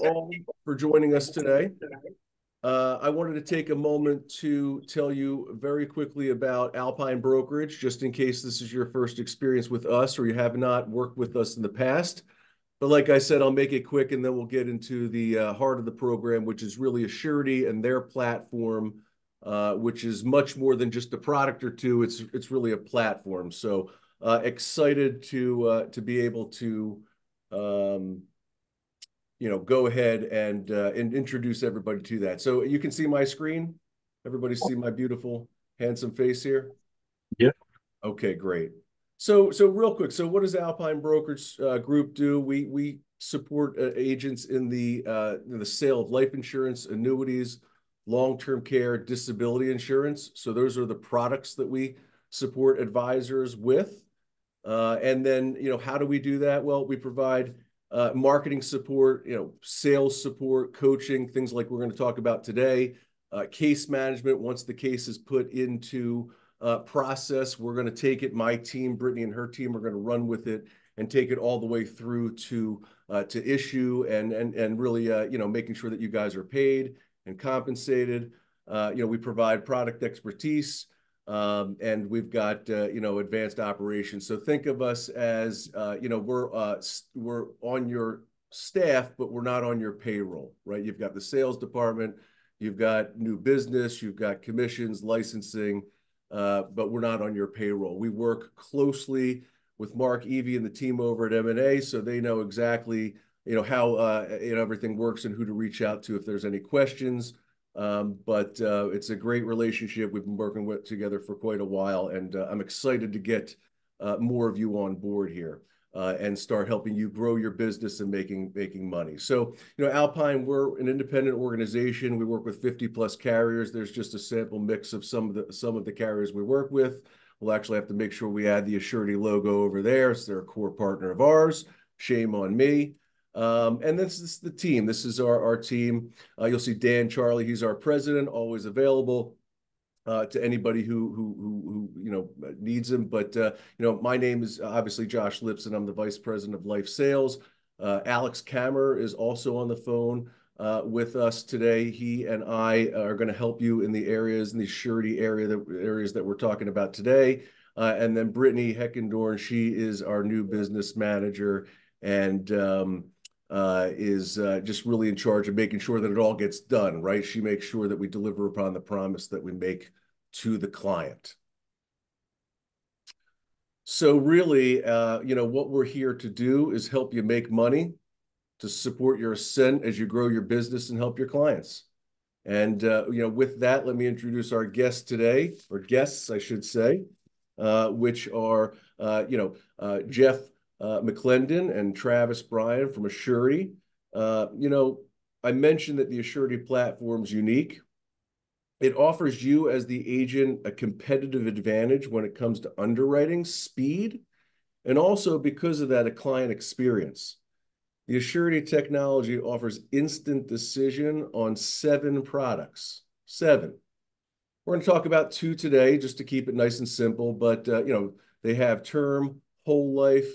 all for joining us today. Uh, I wanted to take a moment to tell you very quickly about Alpine Brokerage, just in case this is your first experience with us or you have not worked with us in the past. But like I said, I'll make it quick, and then we'll get into the uh, heart of the program, which is really Assurity and their platform, uh, which is much more than just a product or two. It's really a platform. So excited to to be able to um, go ahead and uh, and introduce everybody to that. So you can see my screen? Everybody see my beautiful, handsome face here? Yep. Okay, great. So so real quick, so what does Alpine Brokerage uh, Group do? We we support uh, agents in the the sale of life insurance, annuities, long-term care, disability insurance. So those are the products that we support advisors with. And then you know, how do we do that? Well, we provide Uh, marketing support, you know, sales support, coaching, things like we're going to talk about today, uh, case management. Once the case is put into uh, process, we're going to take it. My team, Brittany and her team, are going to run with it and take it all the way through to to issue and and and really you know making sure that you guys are paid and compensated. You know, we provide product expertise, and we've got uh, you know advanced operations. So think of us as uh, you know we're uh, we're on your staff, but we're not on your payroll, right? You've got the sales department, you've got new business, you've got commissions, licensing, but we're not on your payroll. We work closely with Mark Evey and the team over at M&A, so they know exactly you know how you know everything works and who to reach out to if there's any questions. Um, but uh, it's a great relationship. We've been working together for quite a while, and uh, I'm excited to get uh, more of you on board here and start helping you grow your business and making making money. So you know, Alpine, we're an independent organization. We work with 50+ carriers. There's just a sample mix of some of the some of the carriers we work with. We'll actually have to make sure we add the Assurity logo over there. It's their core partner of ours. Shame on me. Um, and this is the team. This is our our team. Uh, you'll see Dan Charlie. He's our president, always available uh, to anybody who who who who you know needs him. But uh, you know, my name is obviously Josh Lips, and I'm the Vice President of Life Sales. Uh, Alex Kammer is also on the phone with us today. He and I are going to help you in the areas, in the Assurity areas that we're talking about today. And then Brittany Heckendorn, she is our new business manager and um, Uh, is uh, just really in charge of making sure that it all gets done, right? She makes sure that we deliver upon the promise that we make to the client. So really, uh, you know, what we're here to do is help you make money to support your ascent as you grow your business and help your clients. And uh, you know, with that, let me introduce our guests today, or guests, I should say, uh, which are you know, Jeff McClendon and Travis Bryan from Assurity. Uh, you know, I mentioned that the Assurity platform is unique. It offers you, as the agent, a competitive advantage when it comes to underwriting speed, and also because of that, a client experience. The Assurity technology offers instant decision on seven products. Seven. We're going to talk about two today just to keep it nice and simple, but uh, you know, they have term, whole life,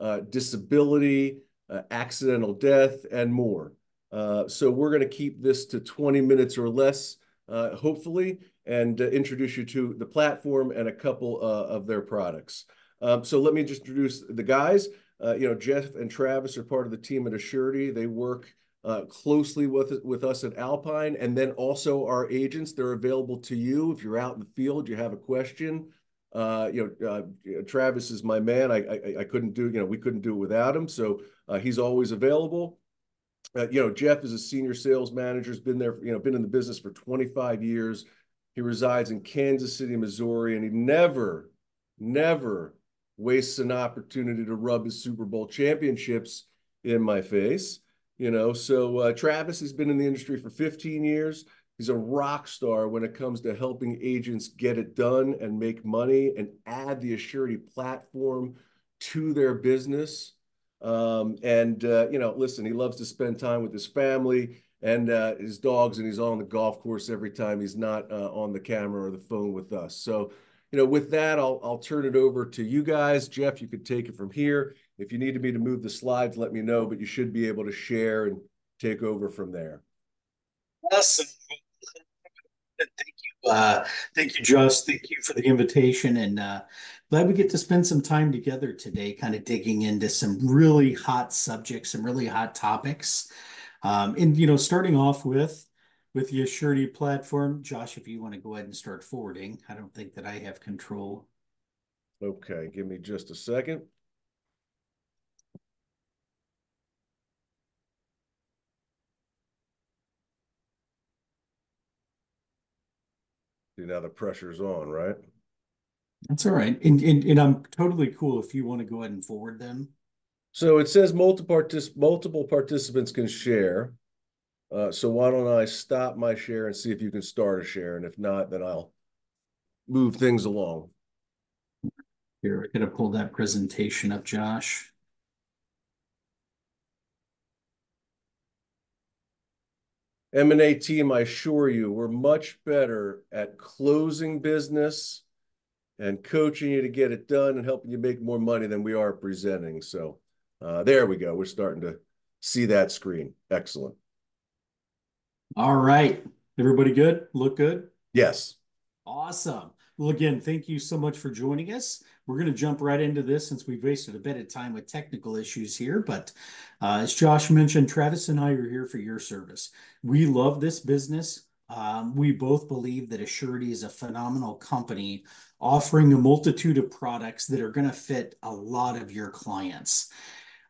Uh, disability, uh, accidental death, and more. Uh, so we're going to keep this to 20 minutes or less, hopefully, and introduce you to the platform and a couple of their products. Um, So let me just introduce the guys. You know, Jeff and Travis are part of the team at Assurity. They work uh, closely with with us at Alpine, and then also our agents. They're available to you if you're out in the field, you have a question. Uh, uh, Travis is my man. I, I, I couldn't do you know we couldn't do it without him, so uh, he's always available. You know, Jeff is a senior sales manager. He's been there you know been in the business for 25 years. He resides in Kansas City, Missouri, and he never, never wastes an opportunity to rub his Super Bowl championships in my face. You know, so Travis has been in the industry for 15 years. He's a rock star when it comes to helping agents get it done and make money and add the Assurity platform to their business. Um, and uh, you know, listen, he loves to spend time with his family and uh, his dogs, and he's on the golf course every time he's not uh, on the camera or the phone with us. So you know, with that, I'll turn it over to you guys. Jeff, you could take it from here. If you need me to move the slides, let me know, but you should be able to share and take over from there. Awesome. Thank you. Uh, thank you, Josh. Thank you for the invitation. And uh, glad we get to spend some time together today, kind of digging into some really hot subjects, some really hot topics. Um, and, you know, starting off with with the Assurity platform, Josh, if you want to go ahead and start forwarding, I don't think that I have control. Okay, give me just a second. See, now the pressure's on, right? That's all right. And, and, and I'm totally cool if you want to go ahead and forward them. So it says multiple, partic multiple participants can share. Uh, so why don't I stop my share and see if you can start a share? And if not, then I'll move things along. Here, we're going to pull that presentation up, Josh. M&A team, I assure you, we're much better at closing business and coaching you to get it done and helping you make more money than we are presenting. So uh, there we go. We're starting to see that screen. Excellent. All right. Everybody good? Look good? Yes. Awesome. Well, again, thank you so much for joining us. We're going to jump right into this since we've wasted a bit of time with technical issues here. But uh, as Josh mentioned, Travis and I are here for your service. We love this business. Um, we both believe that Assurity is a phenomenal company offering a multitude of products that are going to fit a lot of your clients.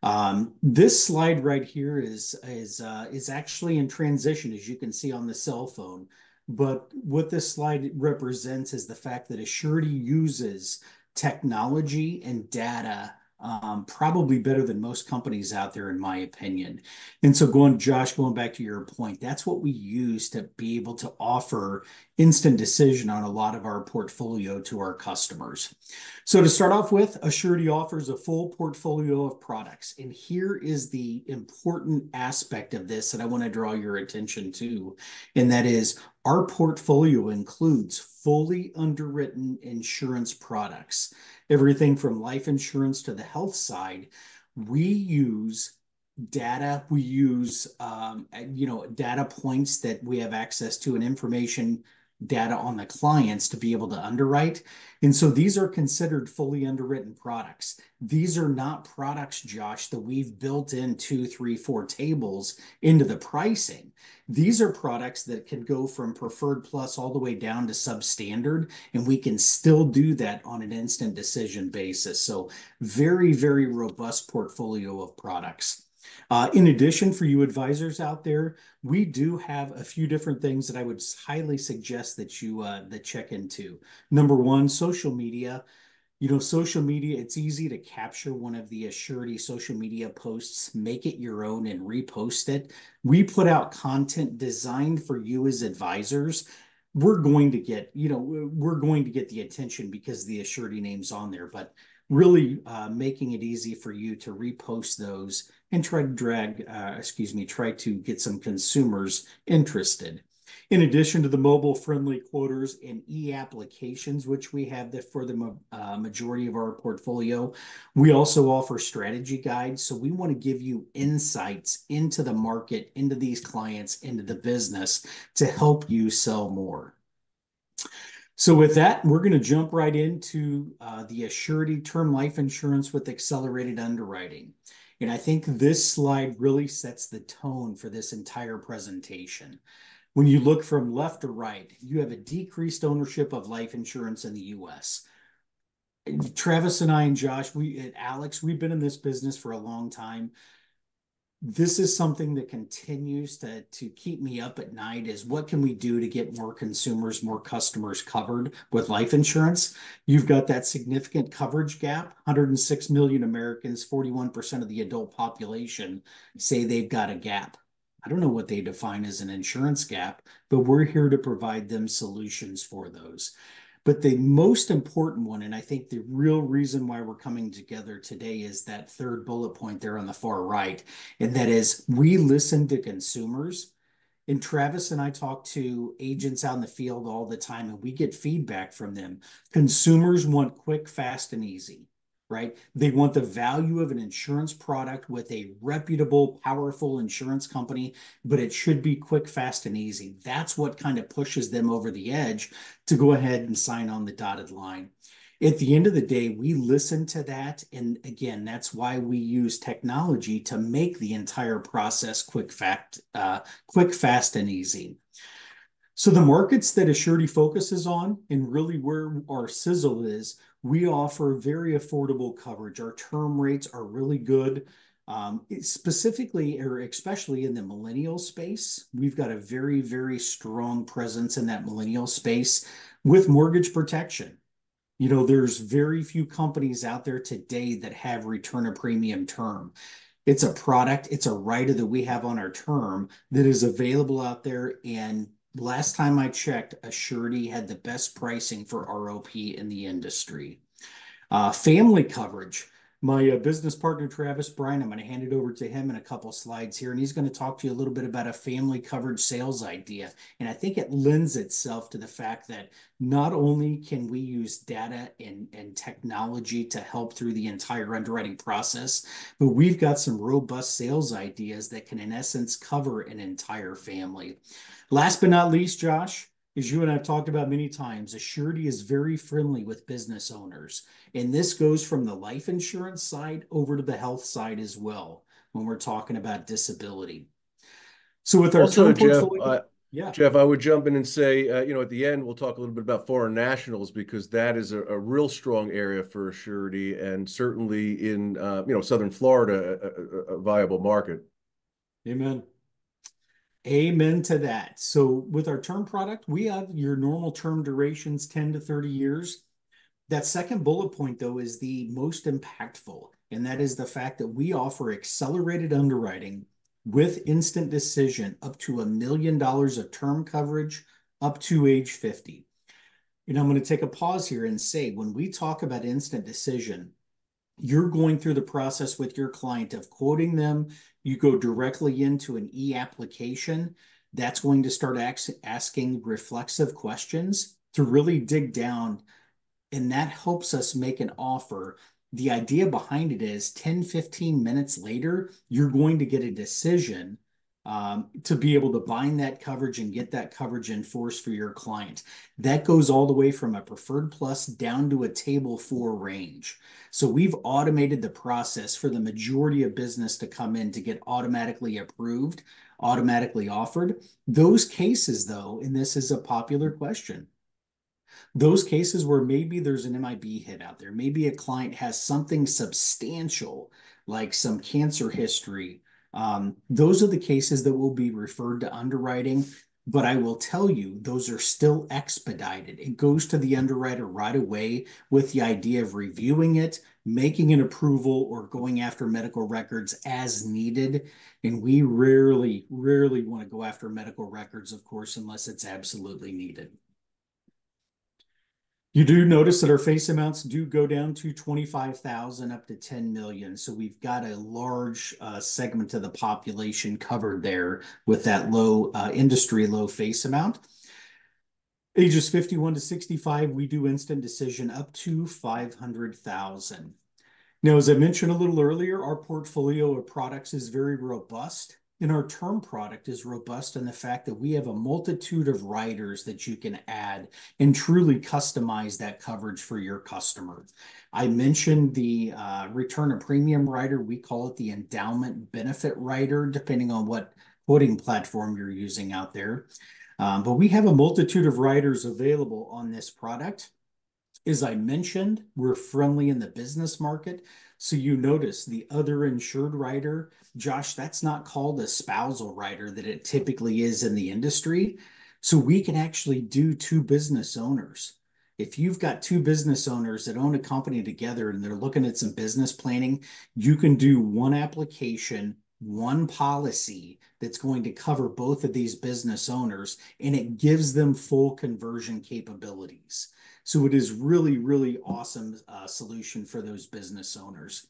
Um, this slide right here is is uh, is actually in transition, as you can see on the cell phone. But what this slide represents is the fact that Assurity uses technology and data um, probably better than most companies out there, in my opinion. And so, going, Josh, going back to your point, that's what we use to be able to offer instant decision on a lot of our portfolio to our customers. So, to start off with, Assurity offers a full portfolio of products. And here is the important aspect of this that I want to draw your attention to, and that is our portfolio includes fully underwritten insurance products everything from life insurance to the health side, we use data. We use, um, you know, data points that we have access to and information data on the clients to be able to underwrite. And so these are considered fully underwritten products. These are not products, Josh, that we've built in two, three, four tables into the pricing. These are products that can go from preferred plus all the way down to substandard, and we can still do that on an instant decision basis. So very, very robust portfolio of products. Uh, in addition, for you advisors out there, we do have a few different things that I would highly suggest that you uh, that check into. Number one, social media. You know, social media, it's easy to capture one of the Assurity social media posts, make it your own, and repost it. We put out content designed for you as advisors we're going to get, you know, we're going to get the attention because the Assurity name's on there, but really uh, making it easy for you to repost those and try to drag, uh, excuse me, try to get some consumers interested. In addition to the mobile-friendly quoters and e-applications, which we have for the uh, majority of our portfolio, we also offer strategy guides. So we want to give you insights into the market, into these clients, into the business to help you sell more. So with that, we're going to jump right into uh, the Assurity Term Life Insurance with Accelerated Underwriting. And I think this slide really sets the tone for this entire presentation. When you look from left to right, you have a decreased ownership of life insurance in the U.S. Travis and I and Josh, we Alex, we've been in this business for a long time this is something that continues to to keep me up at night is what can we do to get more consumers more customers covered with life insurance? You've got that significant coverage gap. 106 million americans 41% of the adult population say they've got a gap. I don't know what they define as an insurance gap but we're here to provide them solutions for those but the most important one, and I think the real reason why we're coming together today is that third bullet point there on the far right. And that is we listen to consumers. And Travis and I talk to agents out in the field all the time, and we get feedback from them. Consumers want quick, fast, and easy right? They want the value of an insurance product with a reputable, powerful insurance company, but it should be quick, fast, and easy. That's what kind of pushes them over the edge to go ahead and sign on the dotted line. At the end of the day, we listen to that. And again, that's why we use technology to make the entire process quick, fact, uh, quick, fast, and easy. So the markets that Assurity focuses on and really where our sizzle is, we offer very affordable coverage. Our term rates are really good. Um, specifically or especially in the millennial space, we've got a very, very strong presence in that millennial space with mortgage protection. You know, there's very few companies out there today that have return a premium term. It's a product, it's a rider that we have on our term that is available out there. And last time I checked, Assurity had the best pricing for ROP in the industry. Uh, family coverage. My uh, business partner, Travis Bryan, I'm going to hand it over to him in a couple slides here, and he's going to talk to you a little bit about a family coverage sales idea. And I think it lends itself to the fact that not only can we use data and, and technology to help through the entire underwriting process, but we've got some robust sales ideas that can, in essence, cover an entire family. Last but not least, Josh, as you and I have talked about many times, Assurity is very friendly with business owners. And this goes from the life insurance side over to the health side as well when we're talking about disability. So with our also, Jeff, uh, yeah, Jeff, I would jump in and say, uh, you know, at the end we'll talk a little bit about foreign nationals because that is a, a real strong area for Assurity, and certainly in uh, you know Southern Florida, a, a, a viable market. Amen. Amen to that. So with our term product, we have your normal term durations 10 to 30 years. That second bullet point, though, is the most impactful, and that is the fact that we offer accelerated underwriting with instant decision up to a million dollars of term coverage up to age 50. You know, I'm going to take a pause here and say when we talk about instant decision, you're going through the process with your client of quoting them you go directly into an e-application that's going to start asking reflexive questions to really dig down. And that helps us make an offer. The idea behind it is 10 15 minutes later you're going to get a decision um, to be able to bind that coverage and get that coverage in force for your client. That goes all the way from a preferred plus down to a table four range. So we've automated the process for the majority of business to come in to get automatically approved, automatically offered. Those cases, though, and this is a popular question, those cases where maybe there's an MIB hit out there, maybe a client has something substantial like some cancer history um, those are the cases that will be referred to underwriting. But I will tell you, those are still expedited. It goes to the underwriter right away with the idea of reviewing it, making an approval, or going after medical records as needed. And we rarely, rarely want to go after medical records, of course, unless it's absolutely needed. You do notice that our face amounts do go down to 25,000 up to 10 million. So we've got a large uh, segment of the population covered there with that low uh, industry low face amount. Ages 51 to 65, we do instant decision up to 500,000. Now, as I mentioned a little earlier, our portfolio of products is very robust. And our term product is robust in the fact that we have a multitude of riders that you can add and truly customize that coverage for your customer. I mentioned the uh, return of premium rider. We call it the endowment benefit rider, depending on what quoting platform you're using out there. Um, but we have a multitude of riders available on this product. As I mentioned, we're friendly in the business market. So you notice the other insured rider, Josh, that's not called a spousal rider that it typically is in the industry. So we can actually do two business owners. If you've got two business owners that own a company together and they're looking at some business planning, you can do one application, one policy that's going to cover both of these business owners, and it gives them full conversion capabilities. So it is really, really awesome uh, solution for those business owners.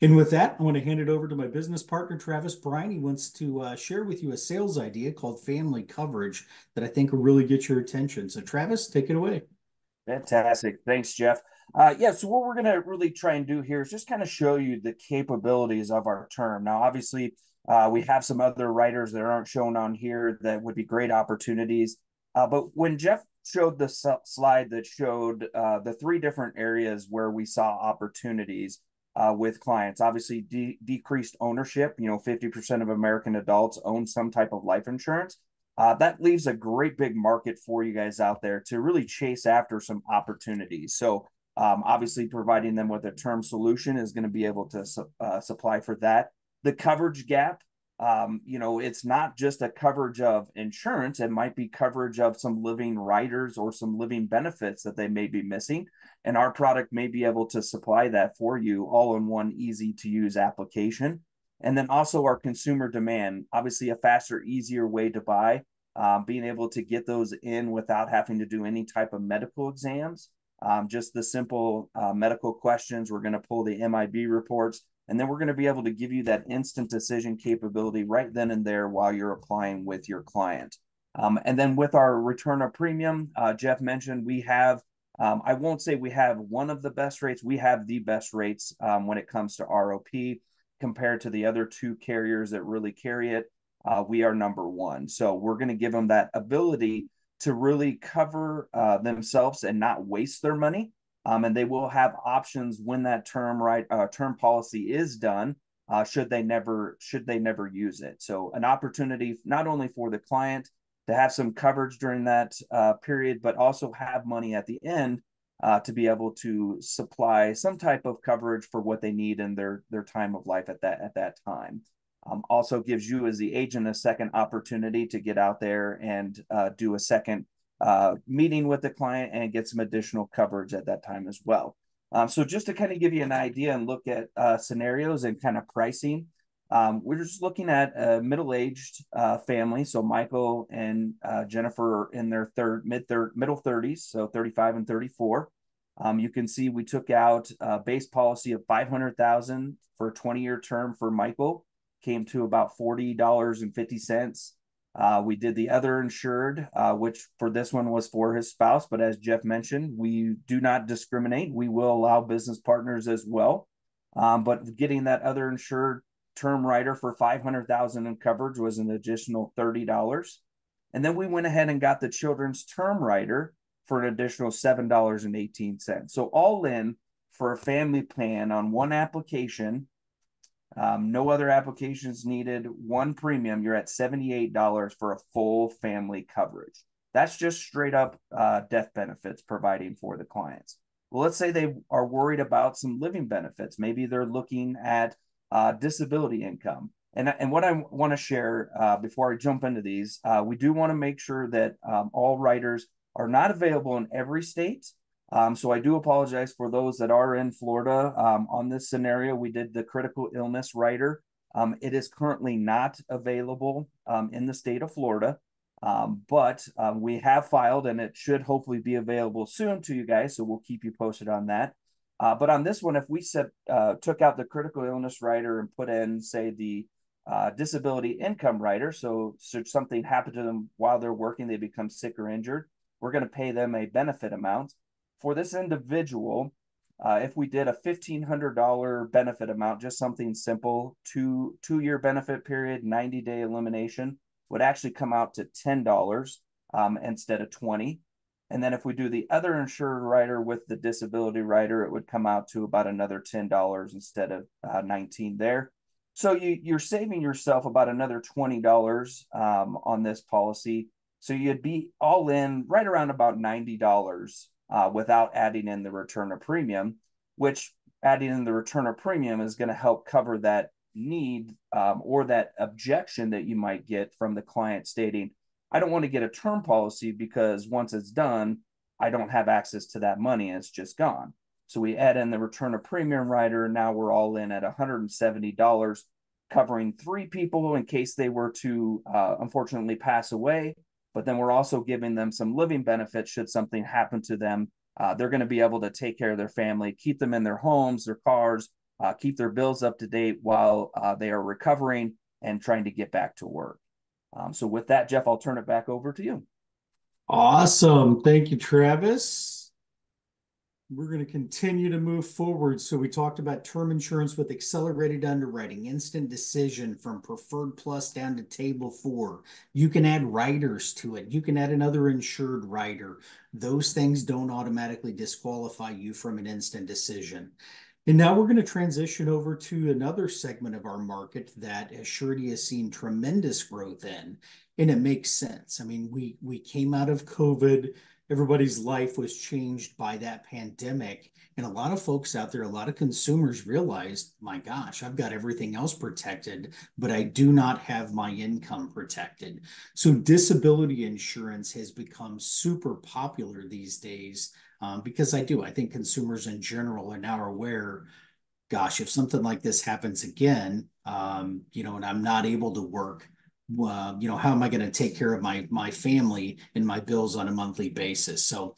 And with that, I want to hand it over to my business partner, Travis Bryan. He wants to uh, share with you a sales idea called family coverage that I think will really get your attention. So Travis, take it away. Fantastic. Thanks, Jeff. Uh, yeah, so what we're going to really try and do here is just kind of show you the capabilities of our term. Now, obviously, uh, we have some other riders that aren't shown on here that would be great opportunities. Uh, but when Jeff showed the slide that showed uh, the three different areas where we saw opportunities uh, with clients, obviously de- decreased ownership. You know, fifty percent of American adults own some type of life insurance. Uh, that leaves a great big market for you guys out there to really chase after some opportunities. So, um, obviously, providing them with a term solution is going to be able to su- uh, supply for that. The coverage gap um, you know, it's not just a coverage of insurance, it might be coverage of some living riders or some living benefits that they may be missing. And our product may be able to supply that for you all in one easy to use application. And then also our consumer demand, obviously, a faster, easier way to buy, um, being able to get those in without having to do any type of medical exams. Um, just the simple uh, medical questions. We're going to pull the MIB reports and then we're going to be able to give you that instant decision capability right then and there while you're applying with your client. Um, and then with our return of premium, uh, Jeff mentioned we have, um, I won't say we have one of the best rates, we have the best rates um, when it comes to ROP compared to the other two carriers that really carry it. Uh, we are number one. So we're going to give them that ability to really cover uh, themselves and not waste their money um, and they will have options when that term right uh, term policy is done. Uh, should they never should they never use it? So an opportunity not only for the client to have some coverage during that uh, period, but also have money at the end uh, to be able to supply some type of coverage for what they need in their their time of life at that at that time. Um, also gives you as the agent a second opportunity to get out there and uh, do a second uh, meeting with the client and get some additional coverage at that time as well. Um, so just to kind of give you an idea and look at uh, scenarios and kind of pricing, um, we're just looking at a middle-aged uh, family. So Michael and uh, Jennifer are in their third, mid third, middle 30s, so 35 and 34. Um, you can see we took out a base policy of 500,000 for a 20-year term for Michael, came to about $40.50. Uh, we did the other insured, uh, which for this one was for his spouse. But as Jeff mentioned, we do not discriminate. We will allow business partners as well. Um, but getting that other insured term rider for 500,000 in coverage was an additional $30. And then we went ahead and got the children's term rider for an additional $7.18. So all in for a family plan on one application um, no other applications needed. One premium, you're at $78 for a full family coverage. That's just straight up uh, death benefits providing for the clients. Well, let's say they are worried about some living benefits. Maybe they're looking at uh, disability income. And, and what I want to share uh, before I jump into these, uh, we do want to make sure that um, all riders are not available in every state. Um, so I do apologize for those that are in Florida. Um, on this scenario, we did the critical illness rider. Um, it is currently not available um, in the state of Florida, um, but um, we have filed and it should hopefully be available soon to you guys. So we'll keep you posted on that. Uh, but on this one, if we set, uh, took out the critical illness rider and put in, say, the uh, disability income rider, so should something happen to them while they're working, they become sick or injured, we're going to pay them a benefit amount for this individual, uh, if we did a $1,500 benefit amount, just something simple, two two year benefit period, 90 day elimination, would actually come out to $10 um, instead of 20 and then if we do the other insured rider with the disability rider, it would come out to about another $10 instead of uh, 19 there. So you, you're saving yourself about another $20 um, on this policy. So you'd be all in right around about $90 uh, without adding in the return of premium, which adding in the return of premium is going to help cover that need um, or that objection that you might get from the client stating, I don't want to get a term policy because once it's done, I don't have access to that money and it's just gone. So we add in the return of premium rider. Now we're all in at $170, covering three people in case they were to uh, unfortunately pass away but then we're also giving them some living benefits should something happen to them. Uh, they're going to be able to take care of their family, keep them in their homes, their cars, uh, keep their bills up to date while uh, they are recovering and trying to get back to work. Um, so, with that, Jeff, I'll turn it back over to you. Awesome. Thank you, Travis. We're going to continue to move forward. So we talked about term insurance with accelerated underwriting, instant decision from preferred plus down to table four. You can add riders to it. You can add another insured rider. Those things don't automatically disqualify you from an instant decision. And now we're going to transition over to another segment of our market that Assurity has seen tremendous growth in, and it makes sense. I mean, we we came out of COVID everybody's life was changed by that pandemic. And a lot of folks out there, a lot of consumers realized, my gosh, I've got everything else protected, but I do not have my income protected. So disability insurance has become super popular these days um, because I do. I think consumers in general are now aware gosh, if something like this happens again, um, you know, and I'm not able to work, uh, you know, how am I going to take care of my my family and my bills on a monthly basis? So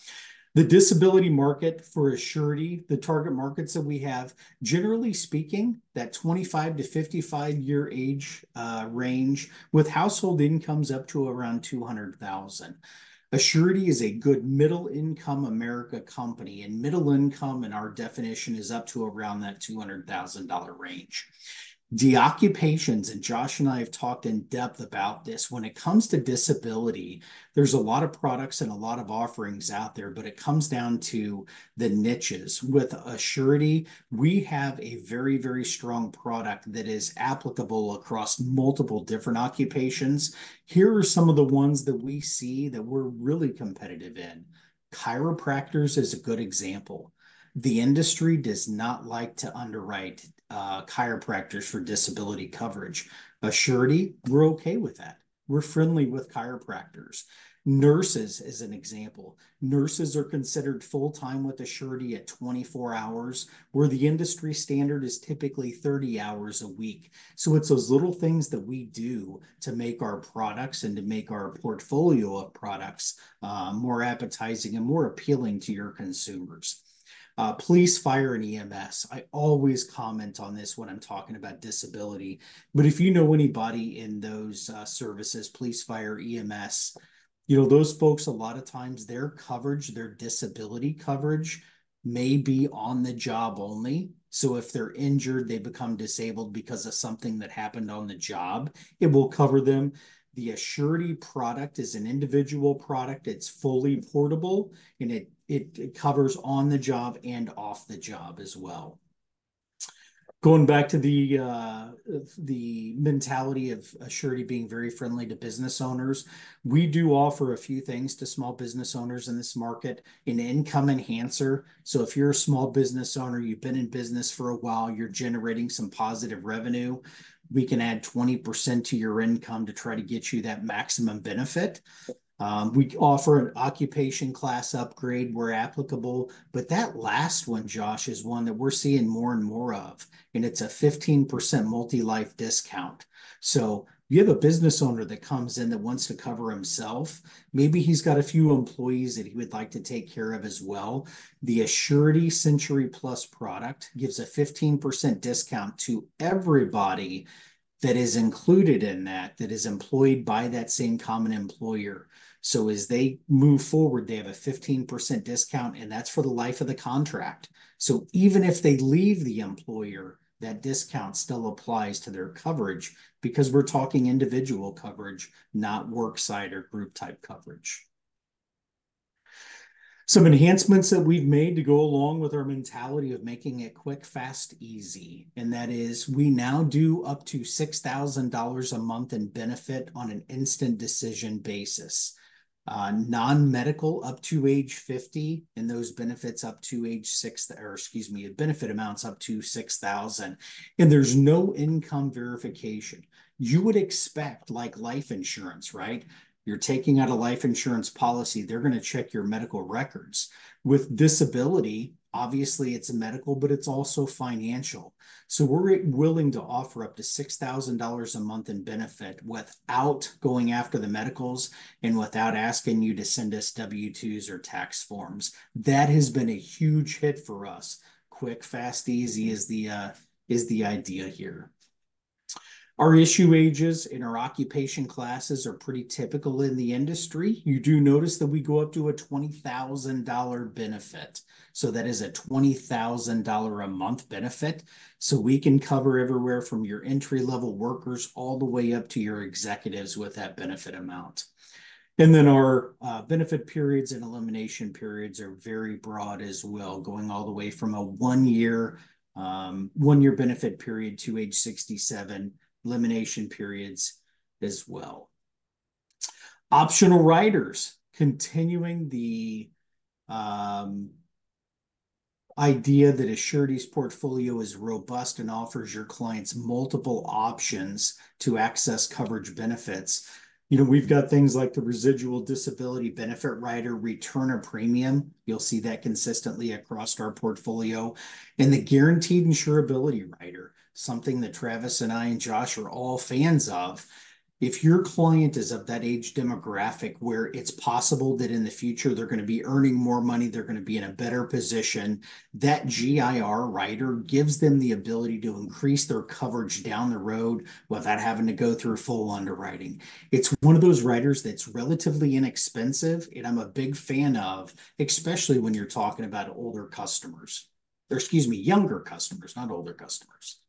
the disability market for Assurity, the target markets that we have, generally speaking, that 25 to 55 year age uh, range with household incomes up to around 200,000. Assurity is a good middle income America company, and middle income in our definition is up to around that $200,000 range the occupations, and Josh and I have talked in depth about this. When it comes to disability, there's a lot of products and a lot of offerings out there, but it comes down to the niches. With Assurity, we have a very, very strong product that is applicable across multiple different occupations. Here are some of the ones that we see that we're really competitive in. Chiropractors is a good example. The industry does not like to underwrite uh, chiropractors for disability coverage. Assurity, we're okay with that. We're friendly with chiropractors. Nurses, as an example, nurses are considered full time with Assurity at 24 hours, where the industry standard is typically 30 hours a week. So it's those little things that we do to make our products and to make our portfolio of products uh, more appetizing and more appealing to your consumers. Uh, police, fire, and EMS. I always comment on this when I'm talking about disability. But if you know anybody in those uh, services, police, fire, EMS, you know, those folks, a lot of times their coverage, their disability coverage may be on the job only. So if they're injured, they become disabled because of something that happened on the job, it will cover them. The Assurity product is an individual product. It's fully portable and it it, it covers on the job and off the job as well. Going back to the uh, the mentality of Assurity being very friendly to business owners, we do offer a few things to small business owners in this market. An income enhancer. So if you're a small business owner, you've been in business for a while, you're generating some positive revenue, we can add 20% to your income to try to get you that maximum benefit. Um, we offer an occupation class upgrade where applicable, but that last one, Josh, is one that we're seeing more and more of, and it's a 15% multi-life discount. So you have a business owner that comes in that wants to cover himself. Maybe he's got a few employees that he would like to take care of as well. The Assurity Century Plus product gives a 15% discount to everybody that is included in that, that is employed by that same common employer. So as they move forward, they have a 15% discount, and that's for the life of the contract. So even if they leave the employer, that discount still applies to their coverage because we're talking individual coverage, not work site or group type coverage. Some enhancements that we've made to go along with our mentality of making it quick, fast, easy. And that is we now do up to $6,000 a month in benefit on an instant decision basis uh, non-medical up to age 50 and those benefits up to age six or excuse me a benefit amounts up to 6000 and there's no income verification. You would expect like life insurance right? You're taking out a life insurance policy they're going to check your medical records. With disability Obviously, it's a medical, but it's also financial. So we're willing to offer up to $6,000 a month in benefit without going after the medicals and without asking you to send us W-2s or tax forms. That has been a huge hit for us. Quick, fast, easy is the uh, is the idea here. Our issue ages in our occupation classes are pretty typical in the industry. You do notice that we go up to a $20,000 benefit. So that is a $20,000 a month benefit. So we can cover everywhere from your entry level workers all the way up to your executives with that benefit amount. And then our uh, benefit periods and elimination periods are very broad as well, going all the way from a one year um, one year benefit period to age 67 elimination periods as well. Optional riders, continuing the um, idea that Assurity's portfolio is robust and offers your clients multiple options to access coverage benefits. You know, we've got things like the residual disability benefit rider return a premium. You'll see that consistently across our portfolio. And the guaranteed insurability rider something that Travis and I and Josh are all fans of. If your client is of that age demographic where it's possible that in the future they're going to be earning more money, they're going to be in a better position, that GIR rider gives them the ability to increase their coverage down the road without having to go through full underwriting. It's one of those riders that's relatively inexpensive, and I'm a big fan of, especially when you're talking about older customers, or excuse me, younger customers, not older customers.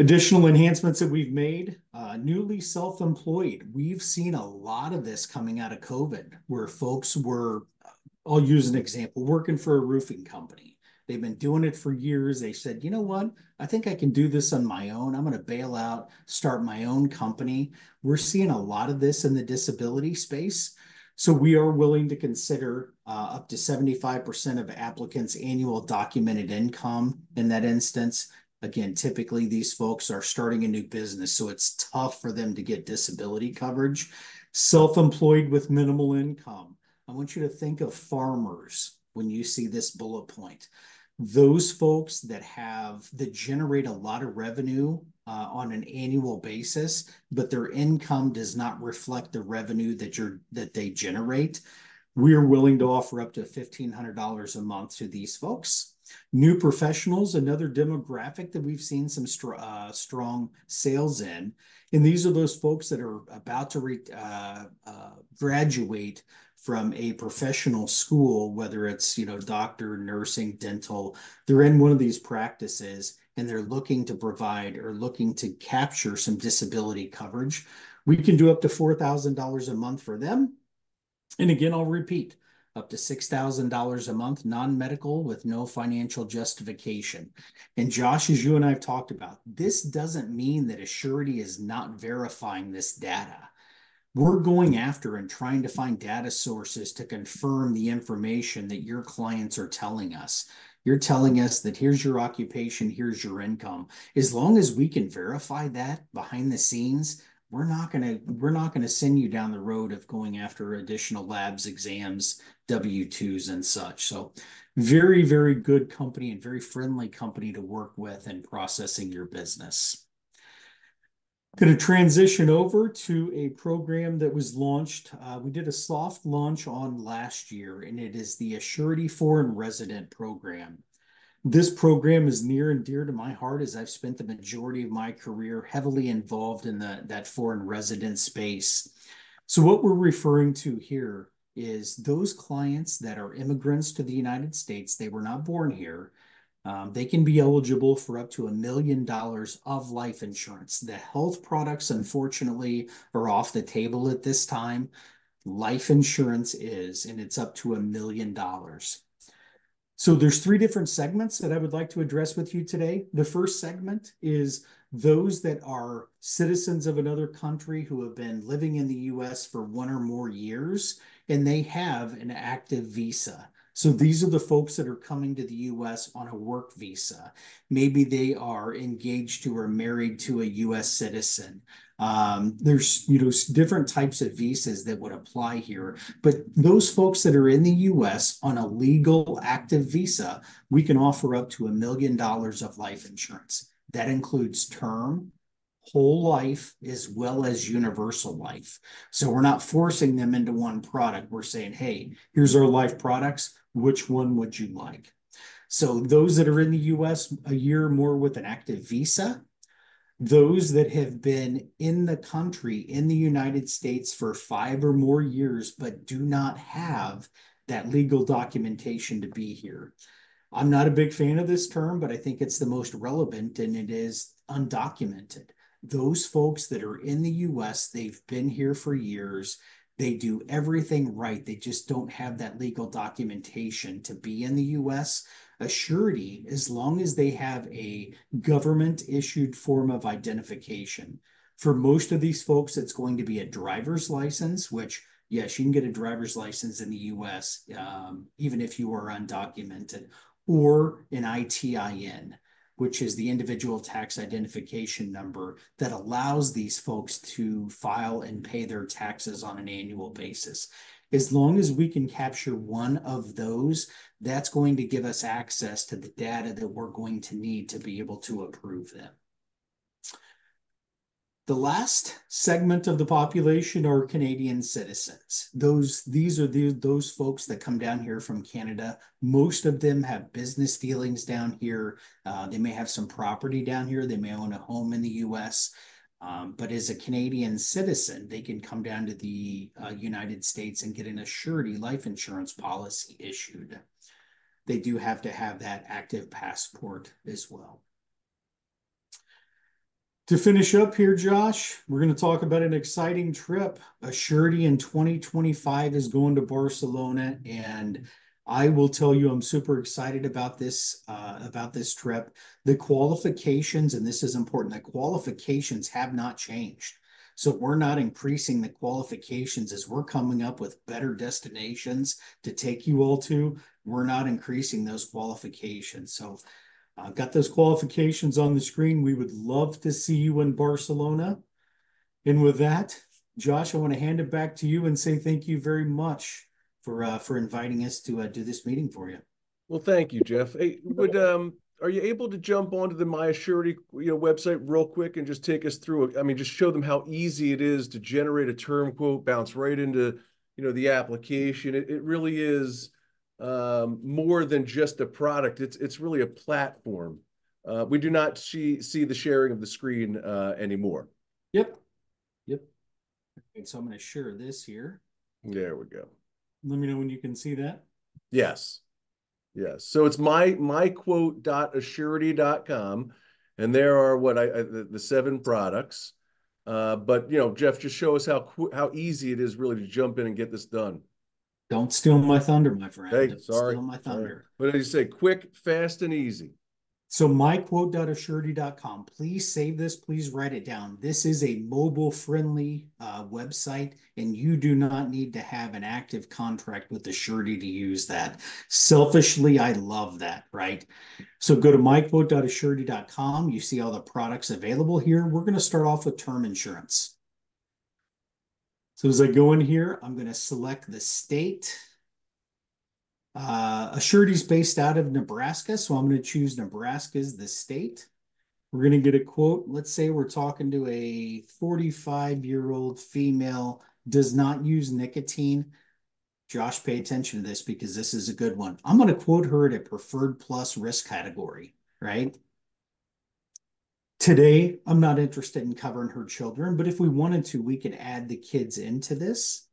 Additional enhancements that we've made, uh, newly self-employed. We've seen a lot of this coming out of COVID, where folks were, I'll use an example, working for a roofing company. They've been doing it for years. They said, you know what? I think I can do this on my own. I'm going to bail out, start my own company. We're seeing a lot of this in the disability space. So we are willing to consider uh, up to 75% of applicants' annual documented income in that instance. Again, typically these folks are starting a new business, so it's tough for them to get disability coverage. Self-employed with minimal income. I want you to think of farmers when you see this bullet point. Those folks that have that generate a lot of revenue uh, on an annual basis, but their income does not reflect the revenue that you're that they generate. We are willing to offer up to $1,500 a month to these folks. New professionals, another demographic that we've seen some str uh, strong sales in. And these are those folks that are about to uh, uh, graduate from a professional school, whether it's, you know, doctor, nursing, dental. They're in one of these practices and they're looking to provide or looking to capture some disability coverage. We can do up to $4,000 a month for them. And again, I'll repeat, up to $6,000 a month, non-medical with no financial justification. And Josh, as you and I have talked about, this doesn't mean that Assurity is not verifying this data. We're going after and trying to find data sources to confirm the information that your clients are telling us. You're telling us that here's your occupation, here's your income. As long as we can verify that behind the scenes, we're not going to we're not going to send you down the road of going after additional labs exams w2s and such. So very very good company and very friendly company to work with in processing your business. Going to transition over to a program that was launched uh, we did a soft launch on last year and it is the assurity foreign resident program. This program is near and dear to my heart as I've spent the majority of my career heavily involved in the, that foreign resident space. So what we're referring to here is those clients that are immigrants to the United States, they were not born here, um, they can be eligible for up to a million dollars of life insurance. The health products, unfortunately, are off the table at this time. Life insurance is, and it's up to a million dollars. So there's three different segments that I would like to address with you today. The first segment is those that are citizens of another country who have been living in the US for one or more years, and they have an active visa. So these are the folks that are coming to the US on a work visa. Maybe they are engaged to or married to a US citizen. Um, there's you know different types of visas that would apply here, but those folks that are in the U.S. on a legal active visa, we can offer up to a million dollars of life insurance. That includes term, whole life, as well as universal life. So we're not forcing them into one product. We're saying, hey, here's our life products. Which one would you like? So those that are in the U.S. a year or more with an active visa, those that have been in the country, in the United States for five or more years, but do not have that legal documentation to be here. I'm not a big fan of this term, but I think it's the most relevant and it is undocumented. Those folks that are in the US, they've been here for years. They do everything right. They just don't have that legal documentation to be in the US Assurity as long as they have a government issued form of identification. For most of these folks, it's going to be a driver's license, which, yes, you can get a driver's license in the US, um, even if you are undocumented, or an ITIN, which is the individual tax identification number that allows these folks to file and pay their taxes on an annual basis. As long as we can capture one of those, that's going to give us access to the data that we're going to need to be able to approve them. The last segment of the population are Canadian citizens. Those these are the, those folks that come down here from Canada. Most of them have business dealings down here. Uh, they may have some property down here. They may own a home in the U.S. Um, but as a Canadian citizen, they can come down to the uh, United States and get an assurity life insurance policy issued. They do have to have that active passport as well. To finish up here, Josh, we're going to talk about an exciting trip. A Assurity in 2025 is going to Barcelona, and I will tell you, I'm super excited about this uh, about this trip. The qualifications, and this is important, the qualifications have not changed. So we're not increasing the qualifications as we're coming up with better destinations to take you all to. We're not increasing those qualifications. So I've got those qualifications on the screen. We would love to see you in Barcelona. And with that, Josh, I want to hand it back to you and say thank you very much for uh, for inviting us to uh, do this meeting for you. Well, thank you, Jeff. Hey, would um, are you able to jump onto the My Assurity you know website real quick and just take us through it? I mean, just show them how easy it is to generate a term quote, bounce right into you know the application. It, it really is um, more than just a product. It's it's really a platform. Uh, we do not see see the sharing of the screen uh, anymore. Yep. Yep. Okay, so I'm going to share this here. There we go. Let me know when you can see that. Yes. Yes. So it's my myquote.assurity.com. And there are what I, I the, the, seven products. Uh, but you know, Jeff, just show us how how easy it is really to jump in and get this done. Don't steal my thunder, my friend. Hey, Don't sorry. Steal my thunder. Sorry. What did you say? Quick, fast, and easy. So myquote.assurity.com. Please save this. Please write it down. This is a mobile-friendly uh, website, and you do not need to have an active contract with Assurity to use that. Selfishly, I love that, right? So go to myquote.assurity.com. You see all the products available here. We're going to start off with term insurance. So as I go in here, I'm going to select the state. Uh, Assurity is based out of Nebraska, so I'm going to choose Nebraska as the state. We're going to get a quote. Let's say we're talking to a 45 year old female, does not use nicotine. Josh, pay attention to this because this is a good one. I'm going to quote her at a preferred plus risk category, right? Today, I'm not interested in covering her children, but if we wanted to, we could add the kids into this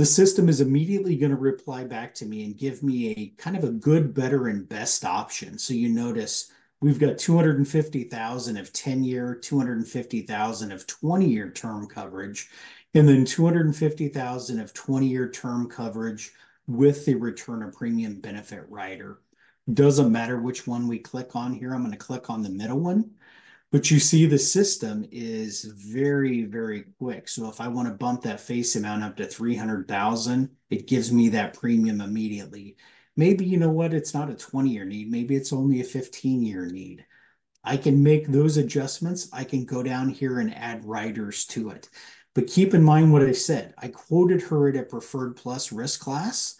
the system is immediately going to reply back to me and give me a kind of a good, better, and best option. So you notice we've got 250,000 of 10 year, 250,000 of 20 year term coverage, and then 250,000 of 20 year term coverage with the return of premium benefit rider. Doesn't matter which one we click on here. I'm going to click on the middle one. But you see the system is very, very quick. So if I want to bump that face amount up to 300,000, it gives me that premium immediately. Maybe, you know what, it's not a 20 year need. Maybe it's only a 15 year need. I can make those adjustments. I can go down here and add riders to it. But keep in mind what I said. I quoted her at a preferred plus risk class.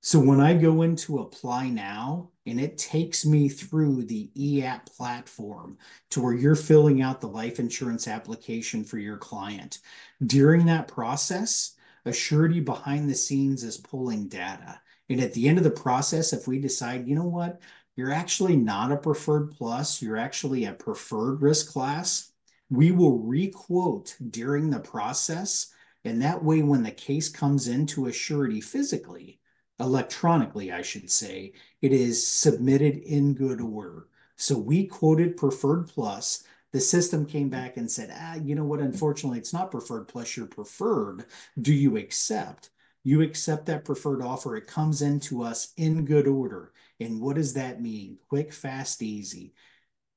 So when I go into apply now, and it takes me through the eApp platform to where you're filling out the life insurance application for your client. During that process, Assurity behind the scenes is pulling data. And at the end of the process, if we decide, you know what, you're actually not a preferred plus, you're actually a preferred risk class. We will requote during the process, and that way when the case comes into Assurity physically, electronically, I should say, it is submitted in good order. So we quoted preferred plus. The system came back and said, ah, you know what? Unfortunately, it's not preferred plus You're preferred. Do you accept? You accept that preferred offer. It comes into us in good order. And what does that mean? Quick, fast, easy.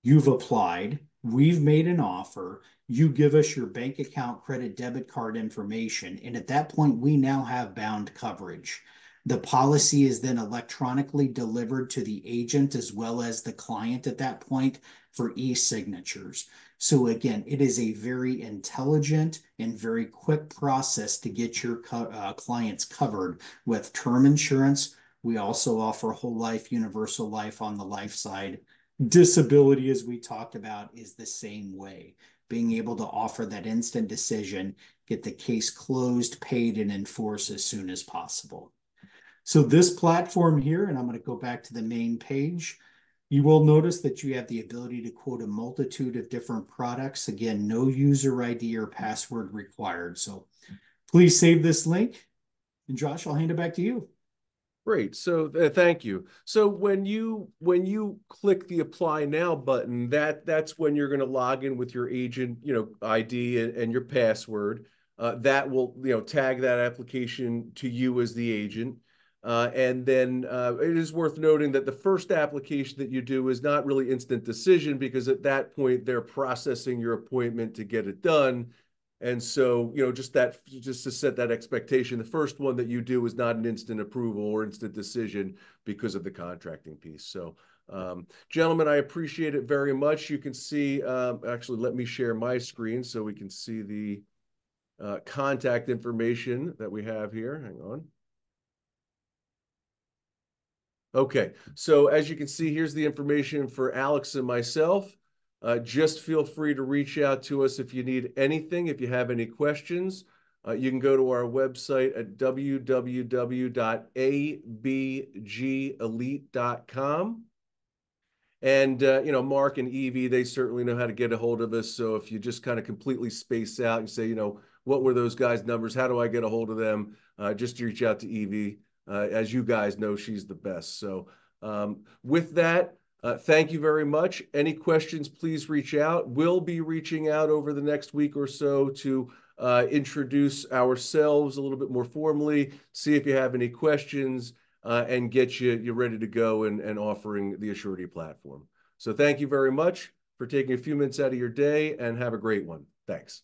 You've applied. We've made an offer. You give us your bank account, credit, debit card information. And at that point, we now have bound coverage. The policy is then electronically delivered to the agent as well as the client at that point for e-signatures. So again, it is a very intelligent and very quick process to get your co uh, clients covered with term insurance. We also offer whole life, universal life on the life side. Disability, as we talked about, is the same way. Being able to offer that instant decision, get the case closed, paid, and enforced as soon as possible. So this platform here, and I'm going to go back to the main page, you will notice that you have the ability to quote a multitude of different products. Again, no user ID or password required. So please save this link. And Josh, I'll hand it back to you. Great. So uh, thank you. So when you when you click the apply now button, that that's when you're going to log in with your agent, you know, ID and, and your password. Uh, that will you know tag that application to you as the agent. Uh, and then uh, it is worth noting that the first application that you do is not really instant decision because at that point they're processing your appointment to get it done. And so, you know, just that, just to set that expectation, the first one that you do is not an instant approval or instant decision because of the contracting piece. So, um, gentlemen, I appreciate it very much. You can see, um, actually, let me share my screen so we can see the uh, contact information that we have here. Hang on. Okay, so as you can see, here's the information for Alex and myself. Uh, just feel free to reach out to us if you need anything, if you have any questions. Uh, you can go to our website at www.abgelite.com. And, uh, you know, Mark and Evie, they certainly know how to get a hold of us. So if you just kind of completely space out and say, you know, what were those guys' numbers? How do I get a hold of them? Uh, just reach out to Evie. Uh, as you guys know, she's the best. So um, with that, uh, thank you very much. Any questions, please reach out. We'll be reaching out over the next week or so to uh, introduce ourselves a little bit more formally, see if you have any questions, uh, and get you, you ready to go and, and offering the Assurity platform. So thank you very much for taking a few minutes out of your day and have a great one. Thanks.